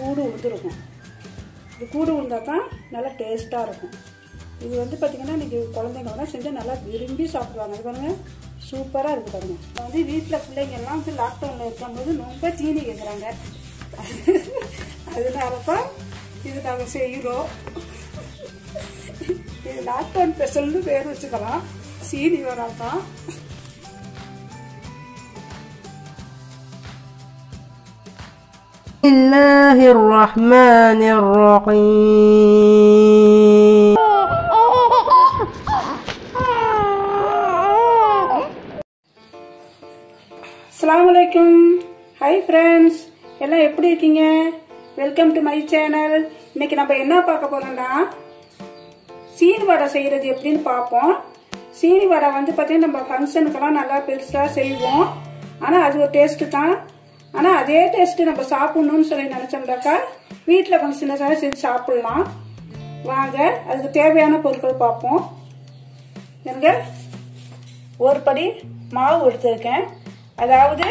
கூடு உளுந்துருக்கும். இது கூடு உளுந்தால் தான் நல்லா டேஸ்ட்டாக இருக்கும். இது வந்து பார்த்திங்கன்னா இன்றைக்கி குழந்தைங்க தான் செஞ்சால் நல்லா விரும்பி சாப்பிடுவாங்க. இது பாருங்கள் சூப்பராக இருக்குது பாருங்கள் இப்போ வந்து வீட்டில் பிள்ளைங்கள்லாம் வந்து லாக்டவுனில் இருக்கும்போது ரொம்ப தீனி கேட்குறாங்க அதனால தான் இது நாங்கள் செய்கிறோம் இது லாக்டவுன் ஸ்பெஷல்னு பேர் வச்சுக்கலாம். சீனி தான். இல்லை. الله الرحمن الرحيم அஸ்ஸலாமு அலைக்கும் ஹை ஃப்ரெண்ட்ஸ் எல்லாம் எப்படி இருக்கீங்க வெல்கம் டு மை சேனல் இன்னைக்கு நம்ம என்ன பார்க்க போறோம்னா சீனி வடை செய்கிறது எப்படின்னு பார்ப்போம் சீனி வடை வந்து பார்த்தீங்கன்னா நம்ம ஃபங்க்ஷனுக்கெல்லாம் நல்லா பெருசாக செய்வோம் ஆனால் அது ஒரு டேஸ்ட்டு தான் ஆனால் அதே டேஸ்ட்டு நம்ம சாப்பிட்ணுன்னு சொல்லி நினச்சோம்னாக்கா வீட்டில் கொஞ்சம் சின்னதாக செஞ்சு சாப்பிட்லாம். வாங்க அதுக்கு தேவையான பொருட்கள் பார்ப்போம். எனக்கு ஒரு படி மாவு எடுத்திருக்கேன். அதாவது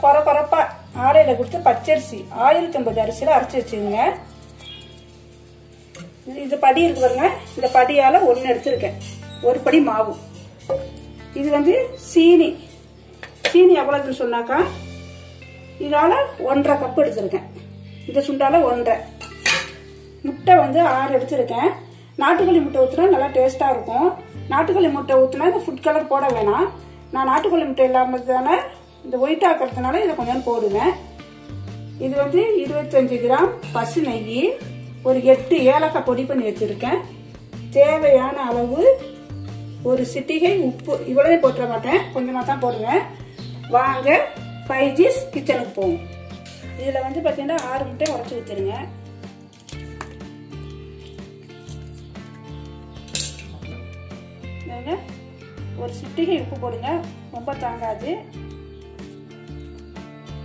குறை குறைப்பா ஆடையில் கொடுத்து பச்சரிசி ஆயிரத்தி ஐம்பது அரிசியில் அரைச்சி வச்சுருங்க. இது- இது படி இருக்கு பாருங்க. இந்த படியால் ஒன்று எடுத்திருக்கேன். ஒரு படி மாவு. இது வந்து சீனி. சீனி எவ்வளோதுன்னு சொன்னாக்கா இதால் ஒன்றரை கப் எடுத்திருக்கேன். இந்த சுண்டால ஒன்றரை. முட்டை வந்து ஆறு எடுத்திருக்கேன். நாட்டுக்கோழி முட்டை ஊற்றினா நல்லா டேஸ்ட்டாக இருக்கும். நாட்டுக்கோழி முட்டை ஊற்றினா இந்த ஃபுட் கலர் போட வேணாம். நான் நாட்டுக்கோழி முட்டை இல்லாமல் தானே இந்த ஒயிட் ஆக்கிறதுனால இதை கொஞ்சம் போடுவேன். இது வந்து இருபத்தஞ்சு கிராம் பசு நெய் ஒரு எட்டு ஏலக்காய் பொடி பண்ணி வச்சுருக்கேன். தேவையான அளவு ஒரு சிட்டிகை உப்பு. இவ்வளவு போட்டுற மாட்டேன். கொஞ்சமாக தான் போடுவேன். வாங்க ஃபைவ் ஜீஸ் கிச்சனுக்கு போவோம். இதில் வந்து பார்த்தீங்கன்னா ஆறு முட்டை உடச்சி வச்சுருங்க ஒரு சிட்டிகை உப்பு போடுங்க. ரொம்ப தாங்காது.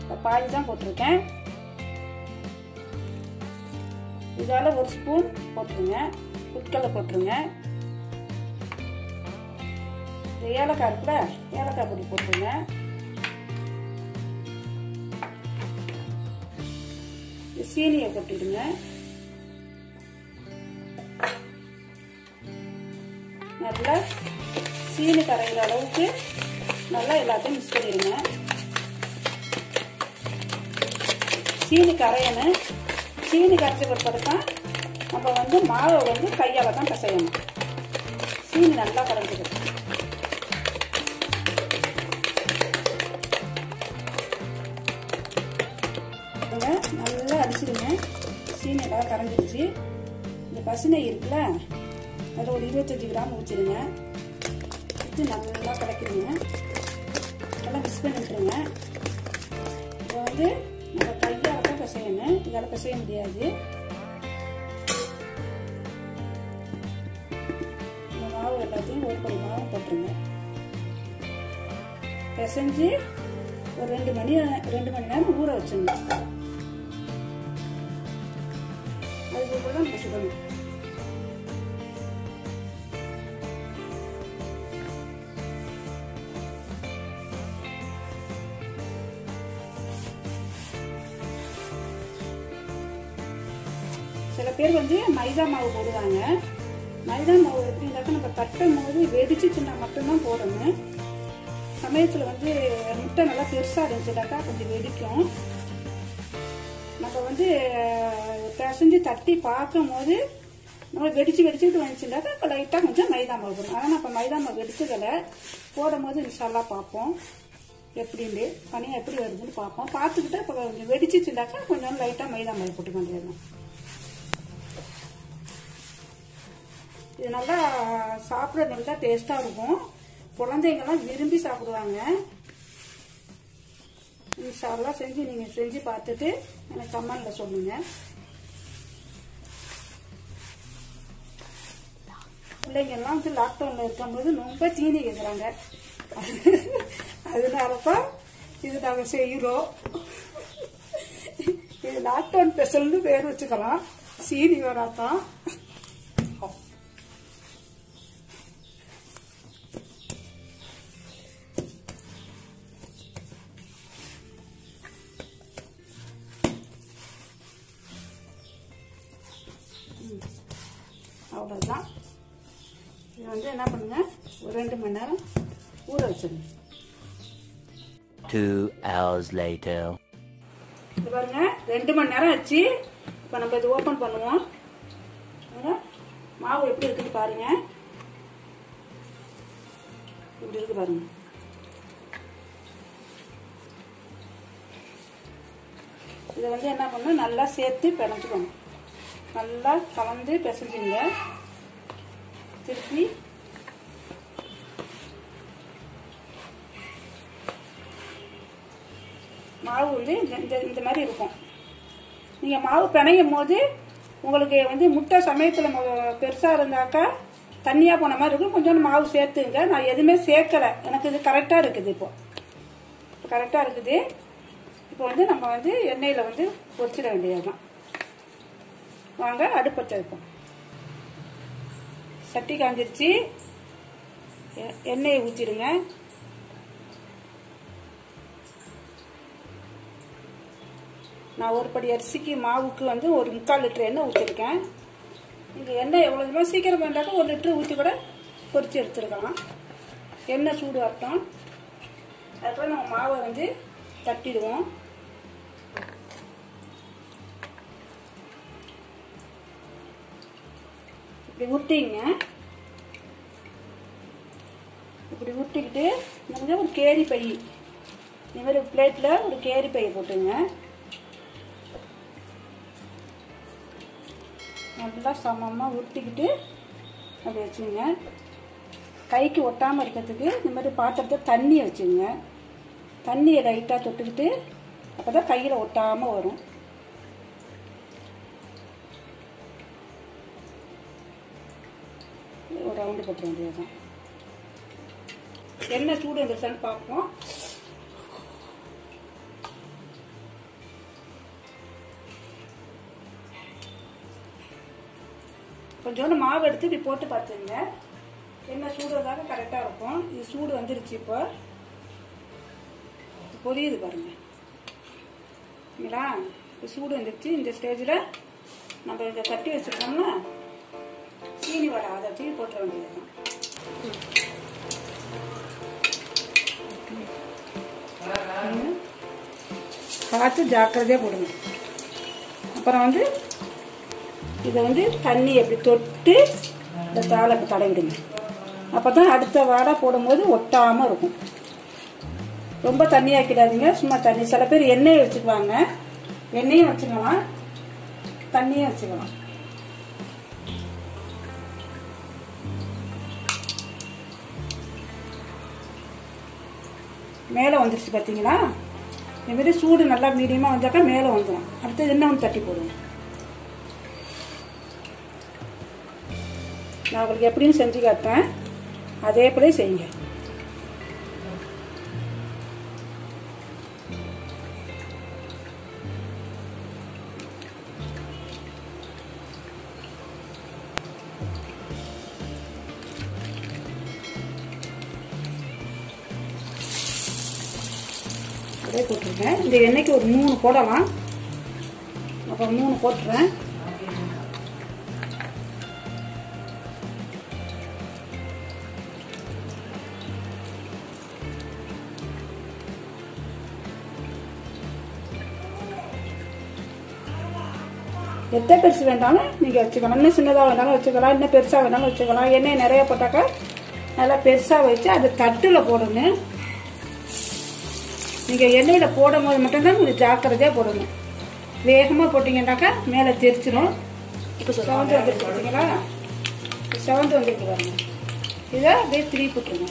பாய் பாதி தான் போட்டிருக்கேன். இதால ஒரு ஸ்பூன் போட்டுருங்க. புட்களை போட்டுருங்க. இந்த ஏலக்காய் இருக்குல்ல ஏலக்காய் பொடி போட்டுருங்க. சீனியை போட்டுடுங்க நல்லா சீனி கரைகிற அளவுக்கு நல்லா எல்லாத்தையும் மிக்ஸ் பண்ணிடுங்க. சீனி கரையணும். சீனி கரைச்சி பிற்பாடு தான் நம்ம வந்து மாவை வந்து கையால் தான் பிசையணும். சீனி நல்லா கரைஞ்சிடும் நல்லா அடிச்சிடுங்க சீனி எல்லாம் கரைஞ்சிருச்சு. இந்த பசுனை இருக்குல்ல அதில் ஒரு இருபத்தஞ்சி கிராம் ஊற்றிடுங்க ஊற்றி நல்லா கலக்கிடுங்க. நல்லா மிக்ஸ் பண்ணி விட்டுருங்க. இதை வந்து நம்ம கையால் தான் பிசையணும். இதால் பிசைய முடியாது. இந்த மாவு எல்லாத்தையும் ஒரு படி மாவு போட்டுருங்க. பிசைஞ்சு ஒரு ரெண்டு மணி ரெண்டு மணி நேரம் ஊற வச்சிடணும். அதுக்கப்புறம் தான் நம்ம சுடணும் சில பேர் வந்து மைதா மாவு போடுவாங்க. மைதா மாவு எப்படின்னாக்கா நம்ம தட்டும் போது வெடிச்சுச்சுன்னா மட்டும்தான் போடணும். சமயத்தில் வந்து முட்டை நல்லா பெருசாக இருந்துச்சுனாக்கா கொஞ்சம் வெடிக்கும். நம்ம வந்து பிசைஞ்சு தட்டி பார்க்கும் போது நம்ம வெடிச்சு வெடிச்சுட்டு இப்போ லைட்டாக கொஞ்சம் மைதா மாவு போடும் ஆனால் நம்ம மைதா மாவு வெடிச்சதில்லை போடும் போது இன்ஷால்லா பார்ப்போம். எப்படின்னு பனியாக எப்படி வருதுன்னு பார்ப்போம். பார்த்துக்கிட்டு இப்போ கொஞ்சம் வெடிச்சிச்சுனாக்கா கொஞ்சம் லைட்டாக மைதா மாவு போட்டு வந்துடணும் இது நல்லா சாப்பிட்றது நல்லா டேஸ்ட்டாக இருக்கும். குழந்தைங்கள்லாம் விரும்பி சாப்பிடுவாங்க. இன்ஷால்லாம் செஞ்சு நீங்கள் செஞ்சு பார்த்துட்டு எனக்கு கமெண்டில் சொல்லுங்கள் பிள்ளைங்கெல்லாம் வந்து லாக்டவுனில் இருக்கும்போது ரொம்ப தீனி கேட்குறாங்க அதனால தான் இது நாங்கள் செய்கிறோம் இது லாக்டவுன் ஸ்பெஷல்னு பேர் வச்சுக்கலாம். சீனி வராதான். இதை வந்து என்ன பண்ணுங்க? ஒரு ரெண்டு மணி நேரம் ஊற வச்சிருங்க. Two hours later. இது பாருங்க ரெண்டு மணி நேரம் ஆச்சு. இப்போ நம்ம இது ஓப்பன் பண்ணுவோம். மாவு எப்படி இருக்குன்னு பாருங்க. இப்படி இருக்கு பாருங்க. இதை வந்து என்ன பண்ணணும்? நல்லா சேர்த்து பிணைஞ்சுக்கணும். நல்லா கலந்து பிசைஞ்சுங்க. திருப்பி மாவு வந்து இந்த இந்த- மாதிரி இருக்கும். நீங்கள் மாவு பிணையும் போது உங்களுக்கு வந்து முட்டை சமயத்தில் பெருசாக இருந்தாக்கா தண்ணியாக போன மாதிரி இருக்கும். கொஞ்சோண்டு மாவு சேர்த்துங்க. நான் எதுவுமே சேர்க்கலை. எனக்கு இது கரெக்டாக இருக்குது இப்போ. கரெக்டாக இருக்குது. இப்போ வந்து நம்ம வந்து எண்ணெயில் வந்து பொரிச்சிட வேண்டியதுதான். வாங்க அடுப்பத்தை வைப்போம் சட்டி காஞ்சிருச்சு. எண்ணெயை ஊற்றிடுங்க நான் ஒரு படி அரிசிக்கு மாவுக்கு வந்து ஒரு முக்கால் லிட்டர் எண்ணெய் ஊற்றிருக்கேன் இங்கே எண்ணெய் எவ்வளோ சீக்கிரம் வேண்டாக்க ஒரு லிட்டர் ஊற்றி கூட பொறிச்சு எடுத்துருக்கலாம். எண்ணெய் சூடு வரட்டும். அதுக்கப்புறம் நம்ம மாவை வந்து தட்டிடுவோம். இப்படி உருட்டிங்க இப்படி உருட்டிக்கிட்டு நம்ம ஒரு கேரி பை. இந்த மாதிரி பிளேட்டில் ஒரு கேரி பையை போட்டுங்க. நல்லா சமமாக உருட்டிக்கிட்டு அப்படி வச்சுங்க. கைக்கு ஒட்டாமல் இருக்கிறதுக்கு இந்த மாதிரி பாத்திரத்தை தண்ணியை வச்சுங்க. தண்ணியை லைட்டாக தொட்டுக்கிட்டு அப்போ தான் கையில் ஒட்டாமல் வரும். ஒரு வேண்டியது போட்டுற வேண்டியதுதான் சூடு வந்துருச்சான்னு பார்ப்போம். கொஞ்சோண்டு மாவு எடுத்து இப்படி போட்டு பார்த்துங்க. என்ன சூடுறதாக கரெக்டாக இருக்கும். இது சூடு வந்துருச்சு இப்போ. பொரியுது பாருங்க. சரிங்களா? இப்போ சூடு வந்துருச்சு. இந்த ஸ்டேஜில் நம்ம இதை தட்டி வச்சுருக்கோம்னா சீனி வடை அதை தூக்கி போட்டுற வேண்டியதுதான். பார்த்து ஜாக்கிரதையாக போடுங்க. அப்புறம் வந்து இதை வந்து தண்ணி எப்படி தொட்டு இந்த தாளை இப்படி தடவிடுங்க. அப்போ தான் அடுத்த வாடை போடும்போது ஒட்டாமல் இருக்கும். ரொம்ப தண்ணி ஆக்கிடாதீங்க. சும்மா தண்ணி. சில பேர் எண்ணெயை வச்சுக்குவாங்க. எண்ணெயும் வச்சுக்கலாம். தண்ணியும் வச்சுக்கலாம். மேலே வந்துருச்சு பார்த்தீங்களா? இதுமாரி சூடு நல்லா மீடியமாக வந்தாக்கா மேலே வந்துடும் அடுத்தது என்ன ஒன்று தட்டி போடுவோம். நான் உங்களுக்கு எப்படின்னு செஞ்சு காட்டுறேன். அதே போல செய்யுங்க. போட்டிருக்கேன். இந்த எண்ணெய்க்கு ஒரு மூணு போடலாம். அப்புறம் மூணு போட்டுறேன். எத்தனை பெருசு வேண்டாலும் நீங்கள் வச்சுக்கலாம். இன்னும் சின்னதாக வேணாலும் வச்சுக்கலாம். இன்னும் பெருசாக வேணாலும் வச்சுக்கலாம். எண்ணெய் நிறைய போட்டாக்கா நல்லா பெருசாக வச்சு அது தட்டில் போடணும். நீங்கள் எண்ணெயில் போடும் போது மட்டும்தான் கொஞ்சம் ஜாக்கிரதையாக போடணும். வேகமாக போட்டிங்கன்னாக்கா மேலே தெரிச்சிடும் இப்போ செவந்து வந்துருக்கு பார்த்தீங்களா செவந்து வந்துருக்கு பாருங்க. இதை அப்படியே திருப்பி விட்டுருங்க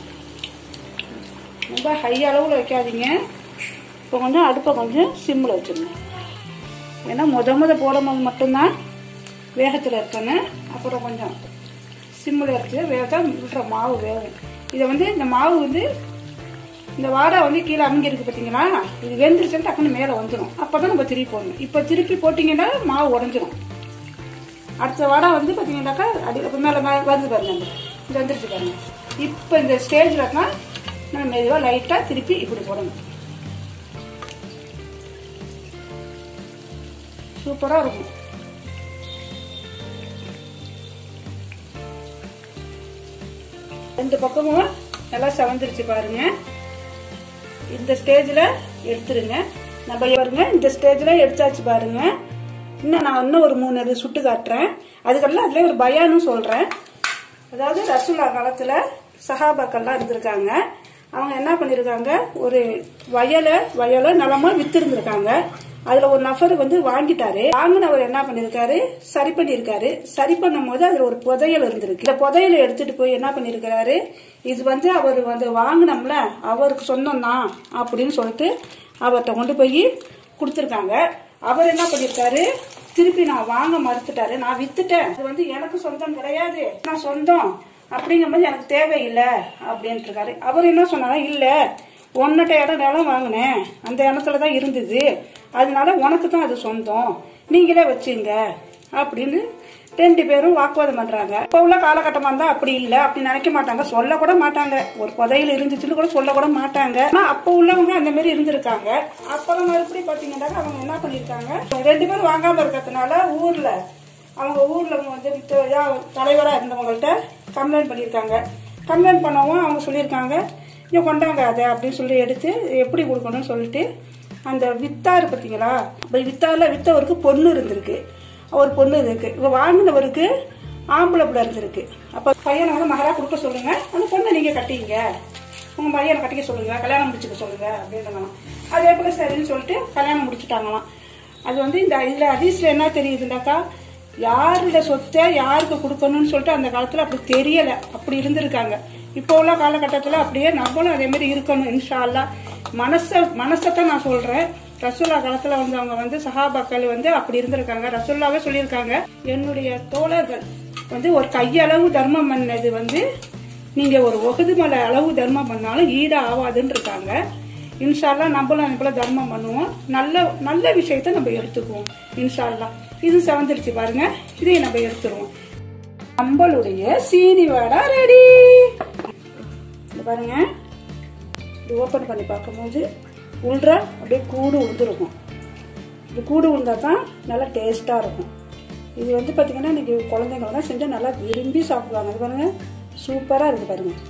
ரொம்ப ஹை அளவில் வைக்காதீங்க. இப்போ கொஞ்சம் அடுப்பை கொஞ்சம் சிம்மில் வச்சுருங்க. ஏன்னா முத முத போடும்போது மட்டும்தான் வேகத்தில் இருக்கணும் அப்புறம் கொஞ்சம் சிம்மில் வச்சு வேக விட்டுற மாவு வேகும். இதை வந்து இந்த மாவு வந்து இந்த வாடை வந்து கீழே அமைங்கிருக்கு பார்த்தீங்களா இது வெந்துருச்சுன்னு டக்குன்னு மேலே வந்துடும் அப்போ தான் நம்ம திருப்பி போடணும். இப்போ திருப்பி போட்டிங்கன்னா மாவு உடஞ்சிரும். அடுத்த வாடை வந்து பார்த்தீங்கன்னாக்கா அடி இப்போ மேலே மே- பாருங்க இது வந்துருச்சு பாருங்க. இப்போ இந்த ஸ்டேஜில் தான் நம்ம மெதுவாக லைட்டாக திருப்பி இப்படி போடணும். சூப்பராக இருக்கும். ரெண்டு பக்கமும் நல்லா செவந்துருச்சு பாருங்க. இந்த ஸ்டேஜில் எடுத்துருங்க. நம்ம பாருங்க இந்த ஸ்டேஜில் எடுத்தாச்சு பாருங்க. இன்னும் நான் இன்னும் ஒரு மூணு இது சுட்டு காட்டுறேன். அதுக்கெல்லாம் அதுல ஒரு பயானும் சொல்றேன். அதாவது ரசுல்லா காலத்துல சஹாபாக்கள்லாம் இருந்திருக்காங்க. அவங்க என்ன பண்ணிருக்காங்க? ஒரு வயலை வயலை நிலமா வித்து இருந்திருக்காங்க அதுல ஒரு நபர் வந்து வாங்கிட்டாரு. வாங்கினவர் என்ன பண்ணிருக்காரு? சரி பண்ணிருக்காரு. சரி பண்ணும் போது அதுல ஒரு புதையல் இருந்திருக்கு. இந்த புதையலை எடுத்துட்டு போய் என்ன பண்ணிருக்காரு இது வந்து அவர் வந்து வாங்கினோம்ல அவருக்கு சொந்தம் தான் அப்படின்னு சொல்லிட்டு அவர்கிட்ட கொண்டு போய் கொடுத்துருக்காங்க. அவர் என்ன பண்ணிருக்காரு? திருப்பி நான் வாங்க மறுத்துட்டாரு. நான் வித்துட்டேன். இது வந்து எனக்கு சொந்தம் கிடையாது. நான் சொந்தம் அப்படிங்கும்போது எனக்கு தேவையில்லை அப்படின்ட்டு இருக்காரு அவர் என்ன சொன்னாரு இல்ல ஒன்னட்ட இடம் நிலம் வாங்கினேன். அந்த இடத்துல தான் இருந்தது. அதனால உனக்கு தான் அது சொந்தம். நீங்களே வச்சுங்க அப்படின்னு ரெண்டு பேரும் வாக்குவாதம் பண்றாங்க. இப்ப உள்ள காலகட்டமா இருந்தா அப்படி இல்ல. அப்படி நினைக்க மாட்டாங்க. சொல்ல கூட மாட்டாங்க. ஒரு புதையில இருந்துச்சுன்னு கூட சொல்ல கூட மாட்டாங்க. ஆனா அப்ப உள்ளவங்க அந்த மாதிரி இருந்திருக்காங்க. அப்புறம் மறுபடியும் பாத்தீங்கன்னா அவங்க என்ன பண்ணிருக்காங்க? ரெண்டு பேரும் வாங்காம இருக்கிறதுனால ஊர்ல அவங்க ஊர்ல வந்து தலைவரா இருந்தவங்கள்ட்ட கம்ப்ளைண்ட் பண்ணியிருக்காங்க கம்ப்ளைண்ட் பண்ணவும் அவங்க சொல்லியிருக்காங்க இங்கே கொண்டாங்க அதை அப்படின்னு சொல்லி எடுத்து எப்படி கொடுக்கணும்னு சொல்லிட்டு அந்த வித்தாரு பார்த்தீங்களா? இப்போ வித்தாரில் வித்தவருக்கு பொண்ணு இருந்திருக்கு. ஒரு பொண்ணு இருக்கு. இப்போ வாங்கினவருக்கு ஆம்பளை பிள்ளை இருந்திருக்கு. அப்போ பையனை வந்து மகராக கொடுக்க சொல்லுங்க. அந்த பொண்ணை நீங்கள் கட்டிங்க உங்கள் பையனை கட்டிக்க சொல்லுங்க. கல்யாணம் முடிச்சுக்க சொல்லுங்க அப்படின்னு அதே போல சரின்னு சொல்லிட்டு கல்யாணம் முடிச்சுட்டாங்களாம். அது வந்து இந்த இதில் ஹதீஸ்ல என்ன தெரியுதுனாக்கா யாருடைய சொத்தை யாருக்கு கொடுக்கணும்னு சொல்லிட்டு அந்த காலத்தில் அப்படி தெரியலை. அப்படி இருந்திருக்காங்க. இப்போ உள்ள காலகட்டத்தில் அப்படியே நம்மளும் அதே மாதிரி இருக்கணும் இன்ஷால்லா மனசை மனசை மனசத்தான் நான் சொல்கிறேன் ரசோல்லா காலத்தில் வந்து அவங்க வந்து சஹாபாக்கள் வந்து அப்படி இருந்திருக்காங்க. ரசோல்லாவே சொல்லியிருக்காங்க என்னுடைய தோழர்கள் வந்து ஒரு கையளவு தர்மம் பண்ணது வந்து நீங்கள் ஒரு ஒகுது மலை அளவு தர்மம் பண்ணாலும் ஈடு ஆகாதுன்னு இருக்காங்க இன்ஷால்லா நம்மளும் அது தர்மம் பண்ணுவோம். நல்ல நல்ல விஷயத்த நம்ம எடுத்துக்குவோம். இன்ஷால்லா. இது செவந்துருச்சு பாருங்க. இதையும் நம்ம எடுத்துருவோம். நம்மளுடைய சீனி வடை ரெடி பாருங்க. இது ஓப்பன் பண்ணி பார்க்கும்போது உள்ற அப்படியே கூடு உழுந்துருக்கும் இது கூடு உழுந்தா தான் நல்லா டேஸ்ட்டாக இருக்கும். இது வந்து பார்த்தீங்கன்னா இன்னைக்கு குழந்தைங்க தான் செஞ்சால் நல்லா விரும்பி சாப்பிடுவாங்க. அது பாருங்கள் சூப்பராக இருக்குது பாருங்கள்